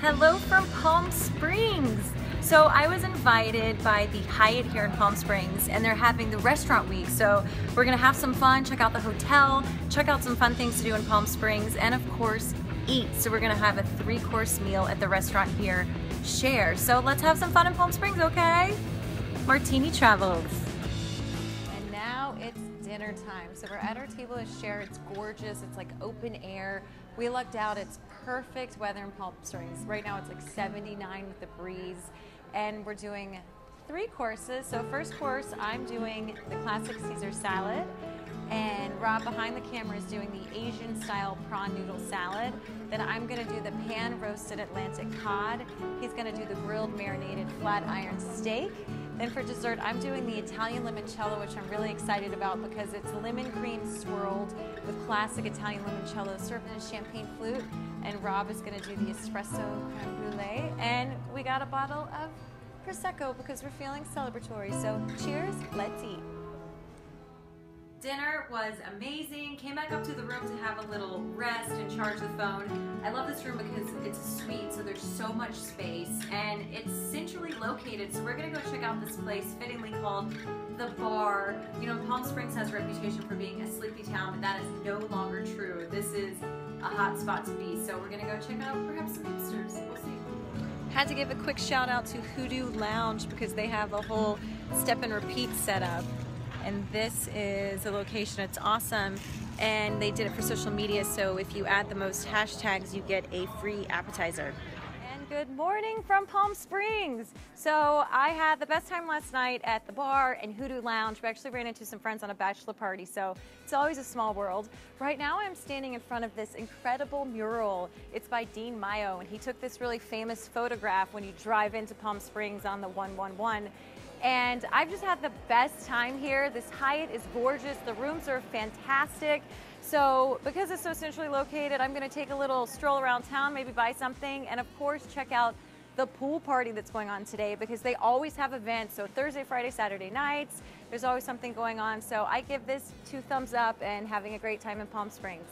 Hello from Palm Springs. So I was invited by the Hyatt here in Palm Springs and they're having the restaurant week. So we're gonna have some fun, check out the hotel, check out some fun things to do in Palm Springs, and of course, eat. So we're gonna have a three course meal at the restaurant here, share. So let's have some fun in Palm Springs, okay? Martini Travels. Dinner time. So we're at our table at Share. It's gorgeous. It's like open air. We lucked out. It's perfect weather in Palm Springs. Right now it's like 79 with the breeze. And we're doing three courses. So first course, I'm doing the classic Caesar salad. And Rob behind the camera is doing the Asian style prawn noodle salad. Then I'm gonna do the pan roasted Atlantic cod. He's gonna do the grilled marinated flat iron steak. Then for dessert, I'm doing the Italian limoncello, which I'm really excited about because it's lemon cream swirled with classic Italian limoncello served in a champagne flute. And Rob is gonna do the espresso creme brulee. And we got a bottle of Prosecco because we're feeling celebratory. So cheers, let's eat. Dinner was amazing. Came back up to the room to have a little rest and charge the phone. I love this room because it's a suite, so there's so much space, and it's centrally located. So we're gonna go check out this place, fittingly called the Bar. You know, Palm Springs has a reputation for being a sleepy town, but that is no longer true. This is a hot spot to be. So we're gonna go check out perhaps some hipsters. We'll see. Had to give a quick shout out to Hoodoo Lounge because they have a whole step and repeat setup and this is the location. It's awesome. And they did it for social media, so if you add the most hashtags, you get a free appetizer. And good morning from Palm Springs. So I had the best time last night at the bar and Hoodoo Lounge. We actually ran into some friends on a bachelor party, so it's always a small world. Right now I'm standing in front of this incredible mural. It's by Dean Mayo, and he took this really famous photograph when you drive into Palm Springs on the 111 and I've just had the best time here. This Hyatt is gorgeous. The rooms are fantastic. So because it's so centrally located, I'm gonna take a little stroll around town, maybe buy something, and of course check out the pool party that's going on today because they always have events. So Thursday, Friday, Saturday nights, there's always something going on. So I give this two thumbs up and having a great time in Palm Springs.